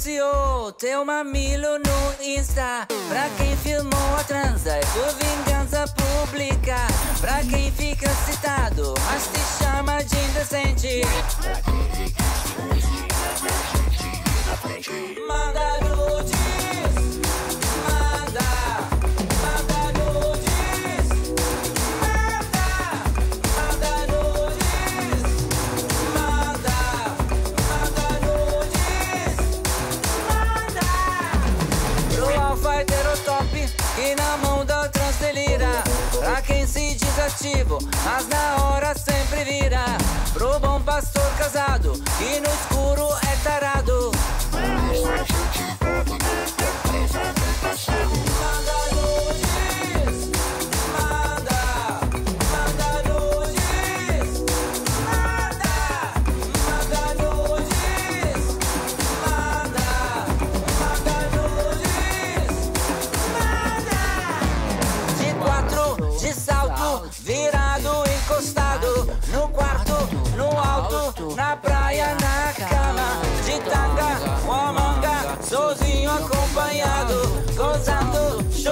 Denunciou teu mamilo no Insta Pra quem filmou a transa é por vingança pública. Pra quem fica citado, mas na hora sempre vira Pro bom pastor casado, que no escuro é tarado virado, encostado No quarto, no alto, na praia, na cama De tanga, uma manga, sozinho acompanhado Gozando, chorando,